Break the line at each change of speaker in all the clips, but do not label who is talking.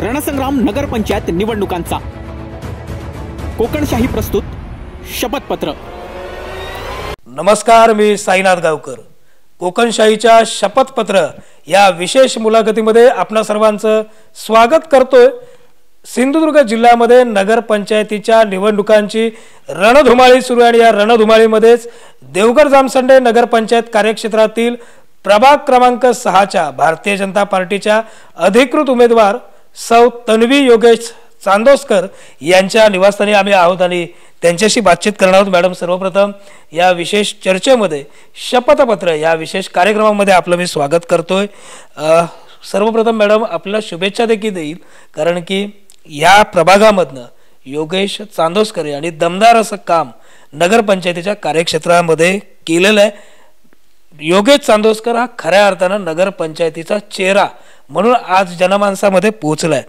रणसंग्राम नगरपंचायत निवडणुकांचा. कोकणशाही प्रस्तुत शपथपत्र.
नमस्कार मी साईनाथ गावकर. कोकणशाहीच्या शपथपत्र या विशेष मुलाखतीमध्ये आपणा सर्वांचं स्वागत करतोय. सिंधुदुर्ग जिल्ह्यामध्ये नगरपंचायतीच्या निवडणुकांची रणधुमाळी सुरू आहे आणि या रणधुमाळीमध्येच देवगड जामसंडे नगरपंचायत कार्यक्षेत्रातील प्रभाग क्रमांक सहाच्या भारतीय जनता पार्टीच्या अधिकृत उमेदवार सौ तन्वी योगेश चांदोसकर यांच्या निवासस्थानी आम्ही आहोत आणि त्यांच्याशी बातचीत करणार आहोत. मॅडम सर्वप्रथम या विशेष चर्चेमध्ये शपथपत्र या विशेष कार्यक्रमामध्ये आपलं मी स्वागत करतोय. सर्वप्रथम मॅडम आपल्याला शुभेच्छा देखील देईल कारण की या प्रभागामधनं योगेश चांदोसकर यांनी दमदार असं काम नगरपंचायतीच्या कार्यक्षेत्रामध्ये केलेलं आहे. योगेश चांदोसकर हा खऱ्या अर्थानं नगरपंचायतीचा चेहरा म्हणून आज जनमानसामध्ये पोहोचलाय.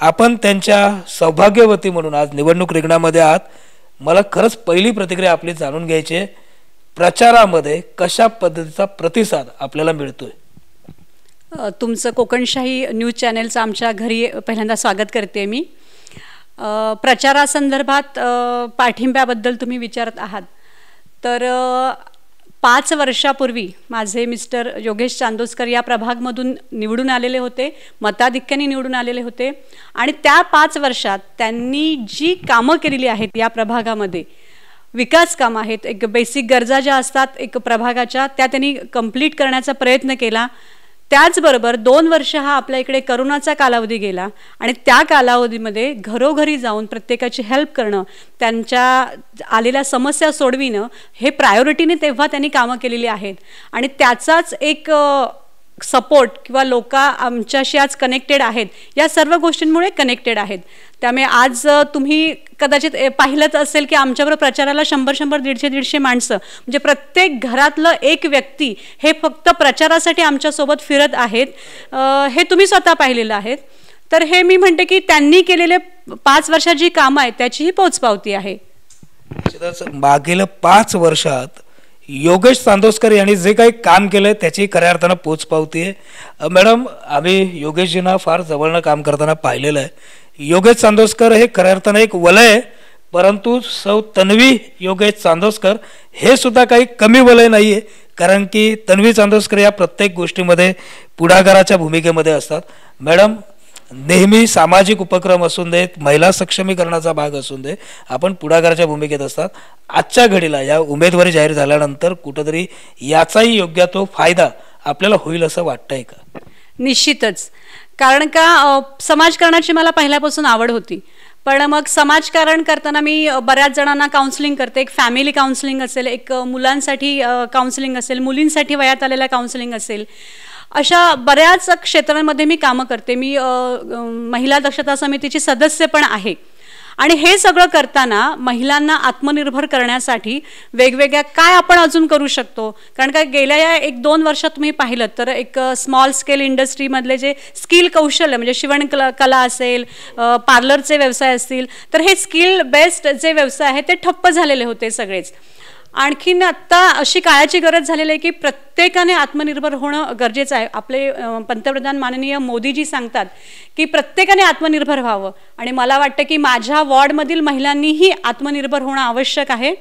आपण त्यांच्या सौभाग्यवती म्हणून आज निवडणूक रिंगणामध्ये आहात. मला खरंच पहिली प्रतिक्रिया आपली जाणून घ्यायची आहे. प्रचारामध्ये कशा पद्धतीचा प्रतिसाद आपल्याला मिळतोय?
तुमचं कोकणशाही न्यूज चॅनेलचं आमच्या घरी पहिल्यांदा स्वागत करते मी. प्रचारासंदर्भात पाठिंब्याबद्दल तुम्ही विचारत आहात. तर पाच वर्षापूर्वी माझे मिस्टर योगेश चांदोसकर या प्रभागमधून निवडून आलेले होते मताधिक्याने निवडून आलेले होते. आणि त्या पाच वर्षात त्यांनी जी कामं केलेली आहेत या प्रभागामध्ये विकास कामं आहेत एक बेसिक गरजा ज्या असतात एक प्रभागाच्या त्या त्यांनी कंप्लीट करण्याचा प्रयत्न केला. त्याचबरोबर दोन वर्ष हा आपल्या इकडे करोनाचा कालावधी गेला आणि त्या कालावधीमध्ये घरोघरी जाऊन प्रत्येकाची हेल्प करणं त्यांच्या आलेल्या समस्या सोडविणं हे प्रायोरिटीने तेव्हा त्यांनी कामं केलेली आहेत. आणि त्याचाच एक सपोर्ट किंवा लोक आमच्याशी आज कनेक्टेड आहेत. या सर्व गोष्टींमुळे कनेक्टेड आहेत. त्यामुळे आज तुम्ही कदाचित पाहिलंच असेल की आमच्यावर प्रचाराला शंभर शंभर दीडशे दीडशे माणसं. म्हणजे प्रत्येक घरातलं एक व्यक्ती हे फक्त प्रचारासाठी आमच्यासोबत फिरत आहेत. हे तुम्ही स्वतः पाहिलेलं आहेत. तर हे मी म्हणते की त्यांनी केलेले पाच वर्षात जी कामं आहेत त्याचीही पोचपावती आहे.
मागील पाच वर्षात योगेश चांदोसकर यांनी जे काही काम केलंय त्याची खऱ्या अर्थानं पोच पावती आहे मॅडम आम्ही योगेशजींना फार जवळनं काम करताना पाहिलेलं आहे. योगेश चांदोसकर हे खऱ्या अर्थानं एक वलय आहे परंतु सौ तन्वी योगेश चांदोसकर हे सुद्धा काही कमी वलय नाही आहे कारण की तन्वी चांदोसकर या प्रत्येक गोष्टीमध्ये पुढाकाराच्या भूमिकेमध्ये असतात. मॅडम नेहमी सामाजिक उपक्रम असून देत महिला सक्षमीकरणाचा भाग असून दे आपण पुढाकाराच्या भूमिकेत असतात. आजच्या घडीला या उमेदवारी जाहीर झाल्यानंतर कुठंतरी याचाही योग्य तो फायदा आपल्याला होईल असं वाटतंय का?
निश्चितच. कारण का समाजकारणाची मला पहिल्यापासून आवड होती. पण मग समाजकारण करताना मी बऱ्याच जणांना काउन्सिलिंग करते. एक फॅमिली काउन्सिलिंग असेल एक मुलांसाठी काउन्सिलिंग असेल मुलींसाठी वयात आलेलं काउन्सिलिंग असेल. अशा बऱ्याच क्षेत्रांमध्ये मी कामं करते. मी महिला दक्षता समितीची सदस्य पण आहे. आणि हे सगळं करताना महिलांना आत्मनिर्भर करण्यासाठी वेगवेगळ्या काय आपण अजून करू शकतो? कारण का गेल्या या एक दोन वर्षात तुम्ही पाहिलं तर एक स्मॉल स्केल इंडस्ट्रीमधले जे स्किल कौशल्य म्हणजे शिवण कला कला असेल पार्लरचे व्यवसाय असतील तर हे स्किल बेस्ड जे व्यवसाय आहेत ते ठप्प झालेले होते सगळेच. आणखीन आत्ता अशी काळाची गरज झालेली आहे की प्रत्येकाने आत्मनिर्भर होणं गरजेचं आहे. आपले पंतप्रधान माननीय मोदीजी सांगतात की प्रत्येकाने आत्मनिर्भर व्हावं. आणि मला वाटतं की माझ्या वॉर्डमधील महिलांनीही आत्मनिर्भर होणं आवश्यक आहे.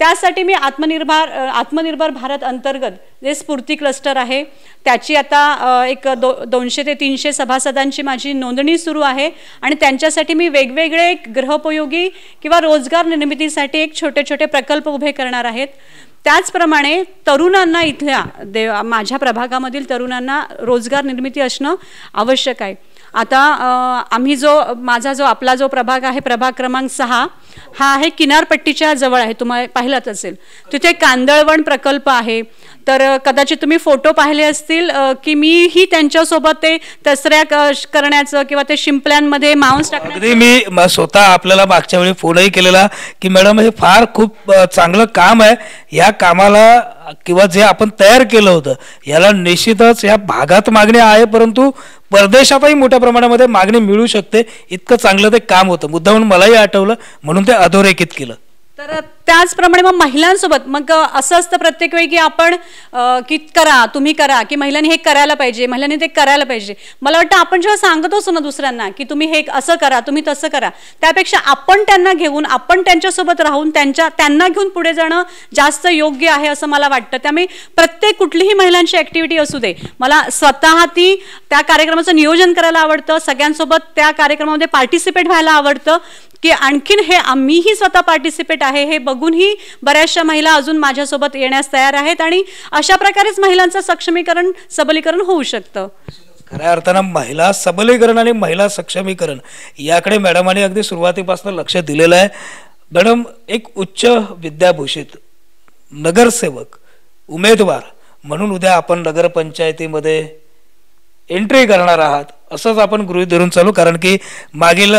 त्यासाठी मी आत्मनिर्भर आत्मनिर्भर भारत अंतर्गत जे स्फूर्ती क्लस्टर आहे त्याची आता एक दो दोनशे ते तीनशे सभासदांची माझी नोंदणी सुरू आहे आणि त्यांच्यासाठी मी वेगवेगळे गृहोपयोगी किंवा रोजगार निर्मितीसाठी एक छोटे छोटे प्रकल्प उभे करणार आहेत. त्याचप्रमाणे तरुणांना इथल्या दे माझ्या प्रभागामधील तरुणांना रोजगार निर्मिती असणं आवश्यक आहे. आता आम्ही जो माझा जो आपला जो प्रभाग आहे प्रभाग क्रमांक सहा हा आहे किनारपट्टीच्या जवळ आहे. तुम्हाला पाहिलाच असेल. तिथे कांदळवण प्रकल्प आहे. तर कदाचित तुम्ही फोटो पाहिले असतील की मीही त्यांच्यासोबत ते तसऱ्या करण्याचं किंवा ते शिंपल्यांमध्ये मांस
अगदी मी स्वतः आपल्याला मागच्या वेळी फोनही केलेला की मॅडम हे फार खूप चांगलं काम आहे. या कामाला किंवा जे आपण तयार केलं होतं याला निश्चितच या भागात मागणी आहे परंतु परदेशातही मोठ्या प्रमाणामध्ये मागणी मिळू शकते. इतकं चांगलं ते काम होतं. मुद्दाहून मलाही आठवलं म्हणून ते अधोरेखित केलं.
तर त्याचप्रमाणे मग महिलांसोबत मग असं असतं प्रत्येक वेळी की आपण की करा तुम्ही करा की महिलांनी हे करायला पाहिजे महिलांनी ते करायला पाहिजे. मला वाटतं आपण जेव्हा सांगत असतो ना दुसऱ्यांना की तुम्ही हे असं करा तुम्ही तसं करा त्यापेक्षा आपण त्यांना घेऊन आपण त्यांच्यासोबत राहून त्यांच्या त्यांना घेऊन पुढे जाणं जास्त योग्य आहे असं मला वाटतं. त्यामुळे प्रत्येक कुठलीही महिलांची ऍक्टिव्हिटी असू दे मला स्वतः ती त्या कार्यक्रमाचं नियोजन करायला आवडतं सगळ्यांसोबत त्या कार्यक्रमामध्ये पार्टिसिपेट व्हायला आवडतं की आणखीन हे आम्हीही स्वतः पार्टिसिपेट आहे हे बघ बघूनही बऱ्याचशा महिला अजून माझ्यासोबत येण्यास तयार आहेत आणि अशा प्रकारेच महिलांचं सक्षमीकरण सबलीकरण होऊ शकतं.
खऱ्या अर्थानं महिला सबलीकरण आणि महिला सक्षमीकरण याकडे मॅडमांनी अगदी सुरुवातीपासून लक्ष दिलेलं आहे. मॅडम एक उच्च विद्याभूषित नगरसेवक उमेदवार म्हणून उद्या आपण नगरपंचायतीमध्ये एंट्री करणार आहात. असंच आपण गृहीत धरून चालू कारण की मागील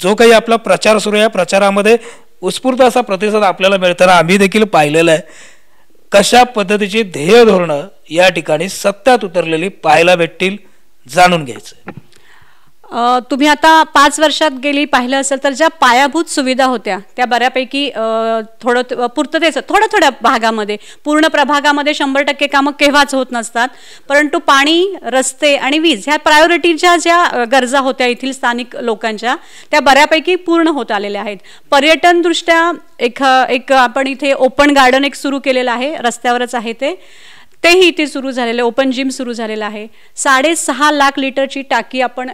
जो काही आपला प्रचार सुरू आहे प्रचारामध्ये उत्स्फूर्त असा प्रतिसाद आपल्याला मिळताना आम्ही देखील पाहिलेला आहे. कशा पद्धतीची ध्येय धोरणं या ठिकाणी सत्यात उतरलेली पाहायला भेटतील जाणून घ्यायचं
तुम्ही आता पाच वर्षात गेली पाहिलं असेल तर ज्या पायाभूत सुविधा होत्या त्या बऱ्यापैकी थोडं त- पूर्ततेच थोड्या थोड्या भागामध्ये पूर्ण प्रभागामध्ये शंभर टक्के कामं केव्हाच होत नसतात. परंतु पाणी रस्ते आणि वीज ह्या प्रायोरिटीच्या ज्या गरजा होत्या येथील स्थानिक लोकांच्या त्या बऱ्यापैकी पूर्ण होत आलेल्या आहेत. पर्यटनदृष्ट्या एक एक आपण इथे ओपन गार्डन एक सुरू केलेलं आहे रस्त्यावरच आहे ते. तेही इथे सुरू झालेलं आहे. ओपन जिम सुरू झालेलं आहे. साडेसहा लाख लिटरची टाकी आपण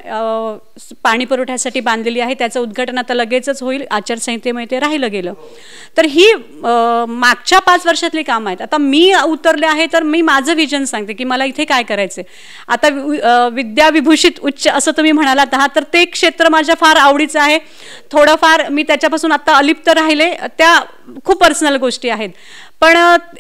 पाणी पुरवठ्यासाठी बांधलेली आहे. त्याचं उद्घाटन आता लगेचच होईल. आचारसंहितेमुळे ते राहिलं गेलं. तर ही मागच्या पाच वर्षातली कामं आहेत. आता मी उतरले आहे तर मी माझं विजन सांगते की मला इथे काय करायचं आता वि- विद्याविभूषित उच्च असं तुम्ही म्हणालात आहात तर ते क्षेत्र माझ्या फार आवडीचं आहे. थोडंफार मी त्याच्यापासून आता अलिप्त राहिले. त्या खूप पर्सनल गोष्टी आहेत. पण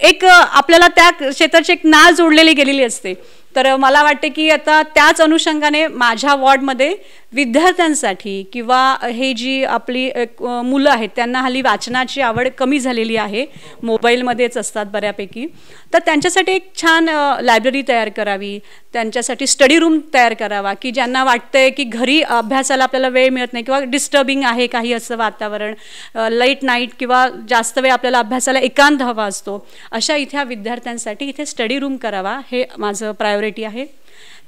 एक आपल्याला त्या क्षेत्राची एक नाळ जोडलेली गेलेली असते. तर मला वाटते की आता त्याच अनुषंगाने माझ्या वॉर्डमध्ये विद्यार्थ्यांसाठी किंवा हे जी आपली मुलं आहेत त्यांना हल्ली वाचनाची आवड कमी झालेली आहे. मोबाईलमध्येच असतात बऱ्यापैकी. तर त्यांच्यासाठी एक छान लायब्ररी तयार करावी त्यांच्यासाठी स्टडी रूम तयार करावा की ज्यांना वाटतंय की घरी अभ्यासाला आपल्याला वेळ मिळत नाही किंवा डिस्टर्बिंग आहे काही असं वातावरण लेट नाईट किंवा जास्त वेळ आपल्याला अभ्यासाला एकांत हवा असतो अशा इथे विद्यार्थ्यांसाठी इथे स्टडी रूम करावा हे माझं प्राय प्रायोरिटी आहे.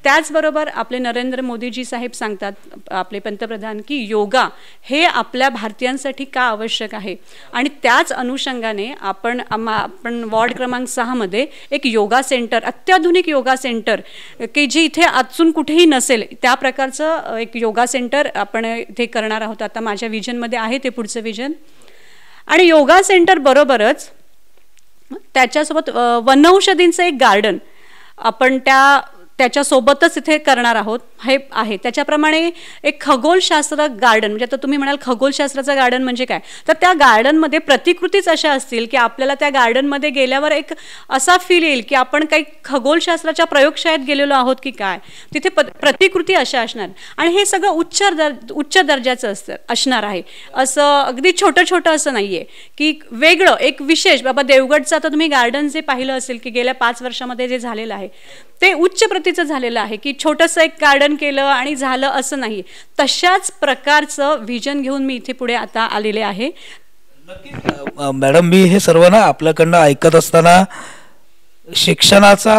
त्याचबरोबर आपले नरेंद्र मोदीजी साहेब सांगतात आपले पंतप्रधान की योगा हे आपल्या भारतीयांसाठी का आवश्यक आहे? आणि त्याच अनुषंगाने आपण आपण वॉर्ड क्रमांक सहामध्ये एक योगा सेंटर अत्याधुनिक योगा सेंटर की जे इथे अजून कुठेही नसेल त्या प्रकारचं एक योगा सेंटर आपण इथे करणार आहोत. आता माझ्या विजनमध्ये आहे ते पुढचं विजन आणि योगा सेंटर बरोबरच त्याच्यासोबत वनौषधींचं एक गार्डन आपण त्या त्याच्यासोबतच इथे करणार आहोत. हे आहे. त्याच्याप्रमाणे एक खगोलशास्त्र गार्डन म्हणजे आता तुम्ही म्हणाल खगोलशास्त्राचं गार्डन म्हणजे काय? तर त्या गार्डनमध्ये प्रतिकृतीच अशा असतील की आपल्याला त्या गार्डनमध्ये गेल्यावर एक असा फील येईल की आपण काही खगोलशास्त्राच्या प्रयोगशाळेत गेलेलो आहोत की काय? तिथे प प्रतिकृती अशा असणार. आणि हे सगळं उच्च दर उच्च दर्जाचं असतं असणार आहे. असं अगदी छोटं छोटं असं नाही आहे की वेगळं एक विशेष बाबा देवगडचं आता तुम्ही गार्डन जे पाहिलं असेल की गेल्या पाच वर्षामध्ये जे झालेलं आहे ते उच्च प्रतीचं झालेलं आहे की छोटंसं एक गार्डन केलं आणि झालं असं नाही. तशाच प्रकारचं व्हिजन घेऊन मी इथे पुढे आता आलेले आहे.
मॅडम मी हे सर्व ना आपल्याकडनं ऐकत असताना शिक्षणाचा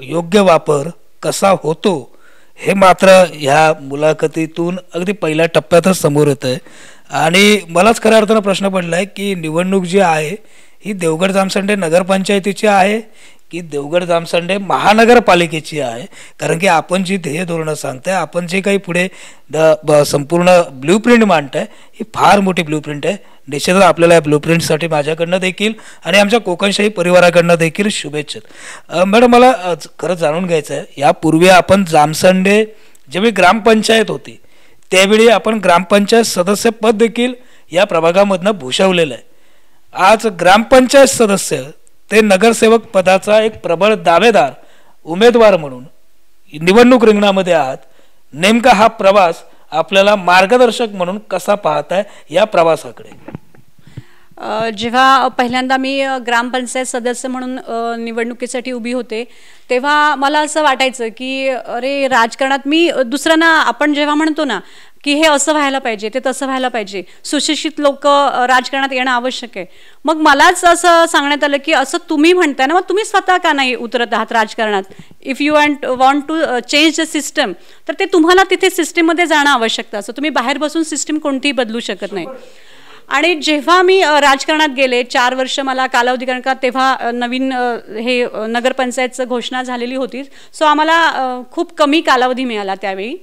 योग्य वापर कसा होतो हे मात्र ह्या मुलाखतीतून अगदी पहिल्या टप्प्यातच समोर येत आहे आणि मलाच खऱ्या अर्थानं प्रश्न पडला आहे की निवडणूक जी आहे ही देवगड जामसंडे नगरपंचायतीची आहे की देवगड जामसंडे महानगरपालिकेची आहे. कारण की आपण जी ध्येय धोरणं सांगताय आपण जे काही पुढे द ब- संपूर्ण ब्ल्यू प्रिंट मांडताय ही फार मोठी ब्ल्यू प्रिंट आहे. निश्चितच आपल्याला या ब्लूप्रिंटसाठी माझ्याकडनं देखील आणि आमच्या कोकणशाही परिवाराकडनं देखील शुभेच्छा. मॅडम मला खरं जाणून घ्यायचं आहे. यापूर्वी आपण जामसंडे जेव्हा ग्रामपंचायत होती त्यावेळी आपण ग्रामपंचायत सदस्यपद देखील या प्रभागामधनं भूषवलेलं आहे. आज ग्रामपंचायत सदस्य ते नगरसेवक पदाचा एक प्रबळ दावेदार उमेदवार म्हणून निवडणूक रिंगणामध्ये आहात. नेमका हा प्रवास आपल्याला मार्गदर्शक म्हणून कसा पाहताय या प्रवासाकडे?
जेव्हा पहिल्यांदा मी ग्रामपंचायत सदस्य म्हणून निवडणुकीसाठी उभी होते तेव्हा मला असं वाटायचं की अरे राजकारणात मी दुसऱ्यांना आपण जेव्हा म्हणतो ना की हे असं व्हायला पाहिजे ते तसं व्हायला पाहिजे. सुशिक्षित लोक राजकारणात येणं आवश्यक आहे. मग मलाच असं सांगण्यात आलं की असं तुम्ही म्हणताय ना मग तुम्ही स्वतः का नाही उतरत आहात राजकारणात? If you want want to change the system तर ते तुम्हाला तिथे सिस्टीममध्ये जाणं आवश्यक असं तुम्ही बाहेर बसून सिस्टीम कोणतीही बदलू शकत नाही. आणि जेव्हा मी राजकारणात गेले चार वर्ष मला कालावधी कारण का तेव्हा नवीन हे नगरपंचायतचं घोषणा झालेली होती. सो आम्हाला खूप कमी कालावधी मिळाला त्यावेळी.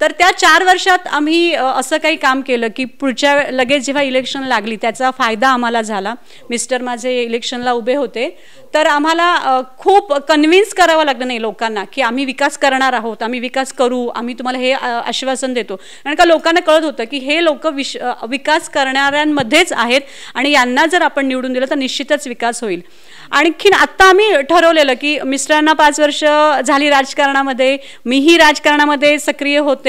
तर त्या चार वर्षात आम्ही असं काही काम केलं की पुढच्या लगेच जेव्हा इलेक्शन लागली त्याचा फायदा आम्हाला झाला. मिस्टर माझे इलेक्शनला उभे होते. तर आम्हाला खूप कन्व्हिन्स करावं लागलं नाही लोकांना की आम्ही विकास करणार आहोत आम्ही विकास करू आम्ही तुम्हाला हे आश्वासन देतो. कारण का लोकांना कळत होतं की हे लोक विश विकास करणाऱ्यांमध्येच आहेत आणि यांना जर आपण निवडून दिलं तर निश्चितच विकास होईल. आणखीन आत्ता आम्ही ठरवलेलं की मिस्टरांना पाच वर्ष झाली राजकारणामध्ये मीही राजकारणामध्ये सक्रिय होत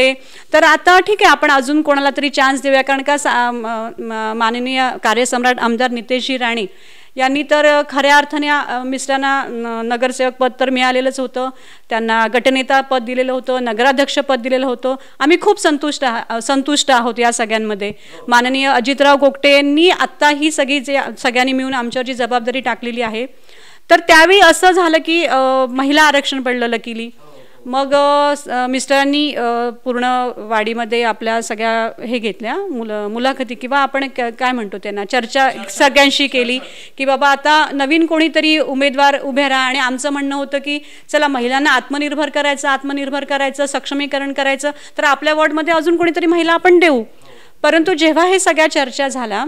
तर आता ठीक आहे आपण अजून कोणाला तरी चान्स देऊया. कारण का सा- माननीय कार्यसम्राट आमदार नितेशजी राणे यांनी तर खऱ्या अर्थाने मिस्टरांना नगरसेवक पद तर मिळालेलंच होतं. त्यांना गटनेता पद दिलेलं होतं नगराध्यक्ष पद दिलेलं होतं. आम्ही खूप संतुष्ट आहा- संतुष्ट आहोत या सगळ्यांमध्ये. माननीय अजितराव गोगटे यांनी आत्ता ही सगळी जे सगळ्यांनी मिळून आमच्यावर जी जबाबदारी टाकलेली आहे. तर त्यावेळी असं झालं की महिला आरक्षण पडलं लकीली. मग मिस्टरांनी पूर्ण वाडीमध्ये आपल्या सगळ्या हे घेतल्या मुलं मुलाखती किंवा आपण क- काय म्हणतो त्यांना चर्चा सगळ्यांशी केली की बाबा आता नवीन कोणीतरी उमेदवार उभे राहा आणि आमचं म्हणणं होतं की चला महिलांना आत्मनिर्भर करायचं आत्मनिर्भर करायचं सक्षमीकरण करायचं तर आपल्या वॉर्डमध्ये अजून कोणीतरी महिला आपण देऊ. परंतु जेव्हा हे सगळ्या चर्चा झाल्या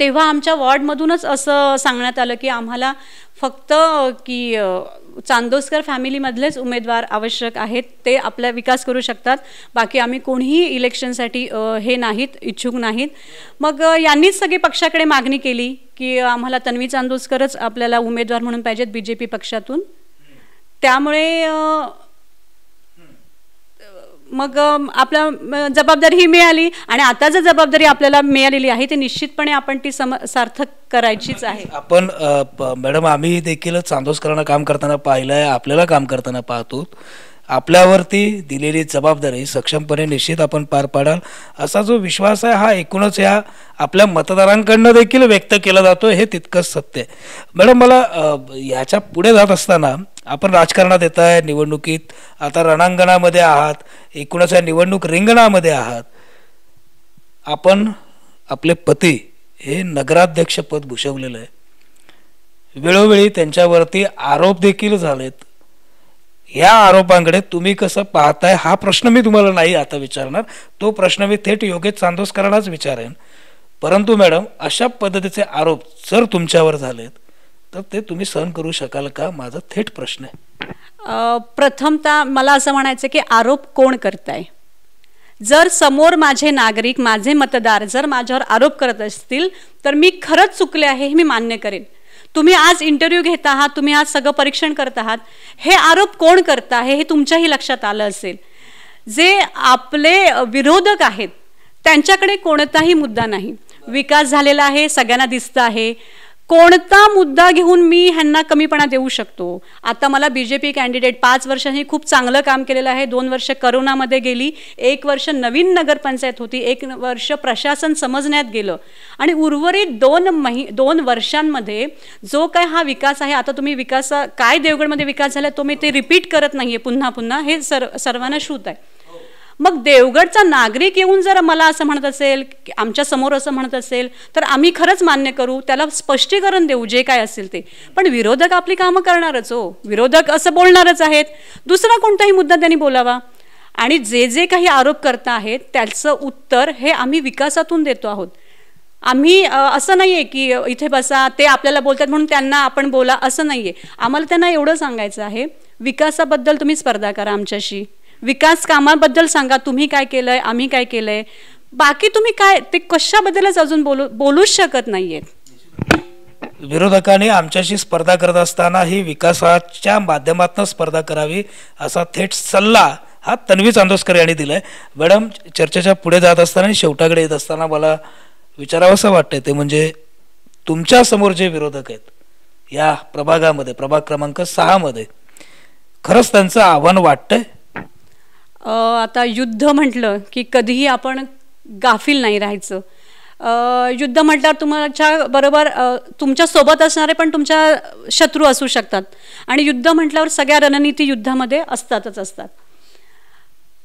तेव्हा आमच्या वॉर्डमधूनच असं सांगण्यात आलं की आम्हाला फक्त की चांदोसकर फॅमिलीमधलेच उमेदवार आवश्यक आहेत ते आपला विकास करू शकतात. बाकी आम्ही कोणीही इलेक्शनसाठी हे नाहीत इच्छुक नाहीत. मग यांनीच सगळी पक्षाकडे मागणी केली की आम्हाला तन्वी चांदोसकरच आपल्याला उमेदवार म्हणून पाहिजेत बी जे पी पक्षातून. त्यामुळे मग अम, आपला म, जबाबदारी ही मिळाली आणि आता जर जबाबदारी आपल्याला मिळालेली आहे ती निश्चितपणे आपण ती सम सार्थक करायचीच आहे.
आपण मॅडम आम्ही देखील चांदोसकरांना काम करताना पाहिलंय आपल्याला काम करताना पाहतो. आपल्यावरती दिलेली जबाबदारी सक्षमपणे निश्चित आपण पार पाडाल. असा जो विश्वास आहे हा एकूणच या आपल्या मतदारांकडनं देखील व्यक्त केला जातो हे तितकंच सत्य आहे. मॅडम मला ह्याच्या पुढे जात असताना आपण राजकारणात येत आहे निवडणुकीत आता रणांगणामध्ये आहात एकूणच या निवडणूक रिंगणामध्ये आहात. आपण आपले पती हे नगराध्यक्षपद भूषवलेलं आहे. वेळोवेळी त्यांच्यावरती आरोप देखील झालेत. या आरोपांकडे तुम्ही कसं पाहताय हा प्रश्न मी तुम्हाला नाही आता विचारणार. तो प्रश्न मी थेट योगेश चांदोसकरांनाच विचारेन. परंतु मॅडम अशा पद्धतीचे आरोप जर तुमच्यावर झालेत तर ते तुम्ही सहन करू शकाल का? माझा थेट प्रश्न आहे.
प्रथमतः मला असं म्हणायचं की आरोप कोण करताय? जर समोर माझे नागरिक माझे मतदार जर माझ्यावर आरोप करत असतील तर मी खरंच चुकले आहे हे मी मान्य करेन. तुम्ही आज इंटरव्ह्यू घेत आहात तुम्ही आज सगळं परीक्षण करत आहात. हे आरोप कोण करत आहे हे तुमच्याही लक्षात आलं असेल. जे आपले विरोधक आहेत त्यांच्याकडे कोणताही मुद्दा नाही. विकास झालेला आहे सगळ्यांना दिसतं आहे. कोणता मुद्दा घेऊन मी ह्यांना कमीपणा देऊ शकतो? आता मला बी जे पी कॅन्डिडेट पाच वर्षांनी खूप चांगलं काम केलेलं आहे. दोन वर्ष करोनामध्ये गेली. एक वर्ष नवीन नगरपंचायत होती. एक वर्ष प्रशासन समजण्यात गेलं. आणि उर्वरित दोन महि दोन वर्षांमध्ये जो काय हा विकास आहे आता तुम्ही विकास काय देवगडमध्ये विकास झाला तो मी ते रिपीट करत नाही आहे पुन्हा पुन्हा. हे सर्व सर्वांना श्रुत आहे. मग देवगडचा नागरिक येऊन जर मला असं म्हणत असेल की आमच्यासमोर असं म्हणत असेल तर आम्ही खरंच मान्य करू त्याला स्पष्टीकरण देऊ जे काय असेल ते. पण विरोधक आपली कामं करणारच हो. विरोधक असं बोलणारच आहेत. दुसरा कोणताही मुद्दा त्यांनी बोलावा. आणि जे जे काही आरोप करता आहेत त्याचं उत्तर हे आम्ही विकासातून देतो आहोत. आम्ही असं नाही आहे की इथे बसा ते आपल्याला बोलतात म्हणून त्यांना आपण बोला असं नाही आहे आम्हाला त्यांना एवढं सांगायचं आहे. विकासाबद्दल तुम्ही स्पर्धा करा आमच्याशी. विकास कामाबद्दल सांगा तुम्ही काय केलंय आम्ही काय केलंय. बाकी तुम्ही काय ते कशाबद्दलच अजून बोलू बोलूच शकत नाहीयेत.
विरोधकांनी आमच्याशी स्पर्धा करत असताना ही विकासाच्या माध्यमातून स्पर्धा करावी असा थेट सल्ला हा तन्वी चांदोसकर यांनी दिला आहे मॅडम चर्चेच्या पुढे जात असताना आणि शेवटाकडे येत असताना मला विचारावंसं वाटतं वाटतंय ते म्हणजे तुमच्यासमोर जे विरोधक आहेत या प्रभागामध्ये प्रभाग क्रमांक सहामध्ये खरंच त्यांचं आव्हान वाटतंय?
आता युद्ध म्हटलं की कधीही आपण गाफील नाही राहायचं. युद्ध म्हटल्यावर तुमच्या बरोबर तुमच्यासोबत असणारे पण तुमच्या शत्रू असू शकतात. आणि युद्ध म्हटल्यावर सगळ्या रणनीती युद्धामध्ये असतातच असतात.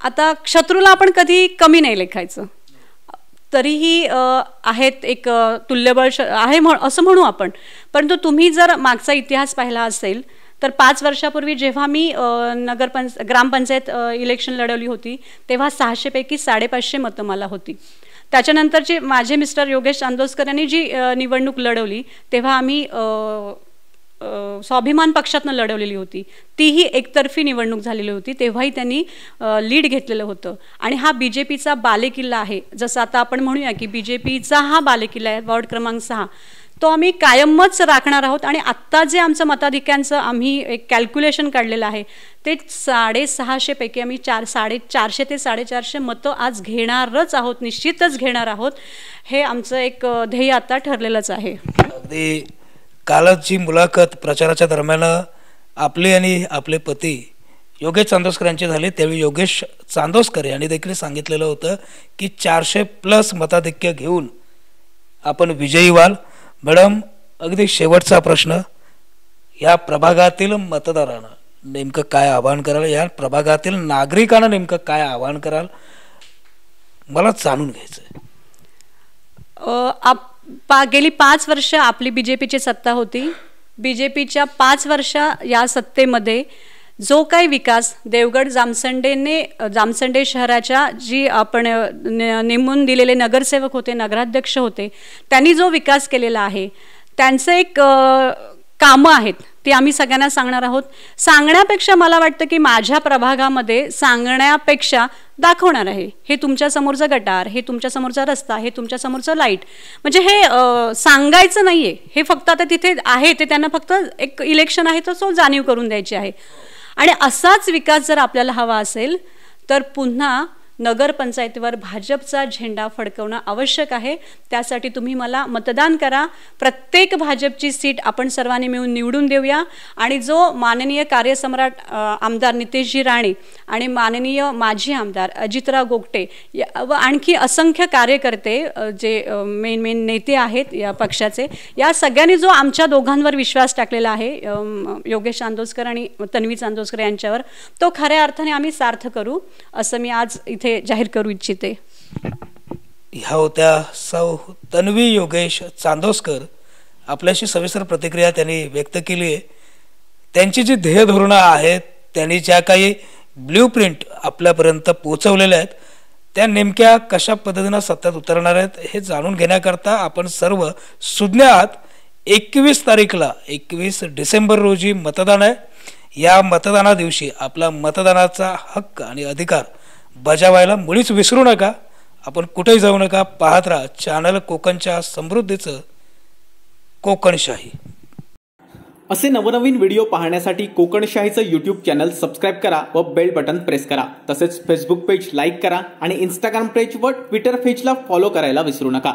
आता शत्रूला आपण कधी कमी नाही लेखायचं. तरीही आहेत एक तुल्यबळ श आहे म्हण असं म्हणू आपण. परंतु तुम्ही जर मागचा इतिहास पाहिला असेल तर पाच वर्षापूर्वी जेव्हा मी नगरपंच ग्रामपंचायत इलेक्शन लढवली होती तेव्हा सहाशेपैकी साडेपाचशे मतं मला होती. त्याच्यानंतरचे माझे मिस्टर योगेश चांदोसकर यांनी जी निवडणूक लढवली तेव्हा आम्ही स्वाभिमान पक्षातनं लढवलेली होती. तीही एकतर्फी निवडणूक झालेली होती तेव्हाही त्यांनी लीड घेतलेलं होतं. आणि हा बी जे पीचा बालेकिल्ला आहे. जसं आता आपण म्हणूया की बी जे पीचा हा बालेकिल्ला आहे वॉर्ड क्रमांक सहा. तो आम्ही कायमच राखणार आहोत. आणि आत्ता जे आमचं मताधिक्यांचं आम्ही एक कॅल्क्युलेशन काढलेलं आहे ते साडेसहाशेपैकी आम्ही चार साडे चारशे ते साडेचारशे मतं आज घेणारच आहोत निश्चितच घेणार आहोत. हे आमचं एक ध्येय आता ठरलेलंच आहे.
अगदी कालच जी मुलाखत प्रचाराच्या दरम्यान आपले आणि आपले पती योगेश चांदोसकर यांचे झाले. त्यावेळी योगेश चांदोसकर यांनी देखील सांगितलेलं होतं की चारशे प्लस मताधिक्य घेऊन आपण विजयी व्हाल. मॅडम अगदी शेवटचा प्रश्न. या प्रभागातील मतदारांना नेमकं काय आवाहन कराल? या प्रभागातील नागरिकांना नेमकं काय आवाहन कराल? मला जाणून घ्यायचं आहे
आप पा गेली पाच वर्ष आपली बी जे पीची सत्ता होती. बी जे पीच्या पाच वर्ष या सत्तेमध्ये जो काही विकास देवगड जामसंडेने जामसंडे शहराच्या जी आपण नेमून दिलेले नगरसेवक होते नगराध्यक्ष होते त्यांनी जो विकास केलेला आहे त्यांचं एक कामं आहेत ती आम्ही सगळ्यांना सांगणार आहोत. सांगण्यापेक्षा मला वाटतं की माझ्या प्रभागामध्ये सांगण्यापेक्षा दाखवणार आहे. हे तुमच्यासमोरचं गटार हे तुमच्यासमोरचा रस्ता हे तुमच्यासमोरचं लाइट. म्हणजे हे सांगायचं नाही आहे हे फक्त आता तिथे आहे ते त्यांना फक्त एक इलेक्शन आहे तर तो जाणीव करून द्यायची आहे. आणि असाच विकास जर आपल्याला हवा असेल तर पुन्हा नगरपंचायतीवर भाजपचा झेंडा फडकवणं आवश्यक आहे. त्यासाठी तुम्ही मला मतदान करा. प्रत्येक भाजपची सीट आपण सर्वांनी मिळून निवडून देऊया. आणि जो माननीय कार्यसम्राट आमदार नितेशजी राणे आणि माननीय माजी आमदार अजितराव गोगटे या- व आणखी असंख्य कार्यकर्ते जे मेन मेन नेते आहेत या पक्षाचे या सगळ्यांनी जो आमच्या दोघांवर विश्वास टाकलेला आहे योगेश चांदोसकर आणि तन्वी चांदोसकर यांच्यावर तो खऱ्या अर्थाने आम्ही सार्थ करू असं मी आज इथे जाहीर करू इच्छिते.
ह्या होत्या सौ तन्वी योगेश चांदोसकर. आपल्याशी सविस्तर प्रतिक्रिया त्यांनी व्यक्त केली आहे. त्यांची जी ध्येय धोरणं आहेत त्यांनी ज्या काही ब्ल्यू प्रिंट आपल्यापर्यंत पोचवलेल्या आहेत त्या नेमक्या कशा पद्धतीनं सत्यात उतरणार आहेत हे जाणून घेण्याकरता आपण सर्व सुज्ञ आहात एकवीस तारीखला एकवीस डिसेंबर रोजी मतदान आहे. या मतदाना दिवशी आपला मतदानाचा हक्क आणि अधिकार बजावायला मुळीच विसरू नका. आपण कुठेही जाऊ नका. पाहत राहा. चॅनल कोकणच्या समृद्धीचं कोकणशाही.
असे नवनवीन व्हिडिओ पाहण्यासाठी कोकणशाहीचं यूट्यूब चॅनल सबस्क्राईब करा व बेल बटन प्रेस करा. तसेच फेसबुक पेज लाईक करा आणि इंस्टाग्राम पेज व ट्विटर पेजला फॉलो करायला विसरू नका.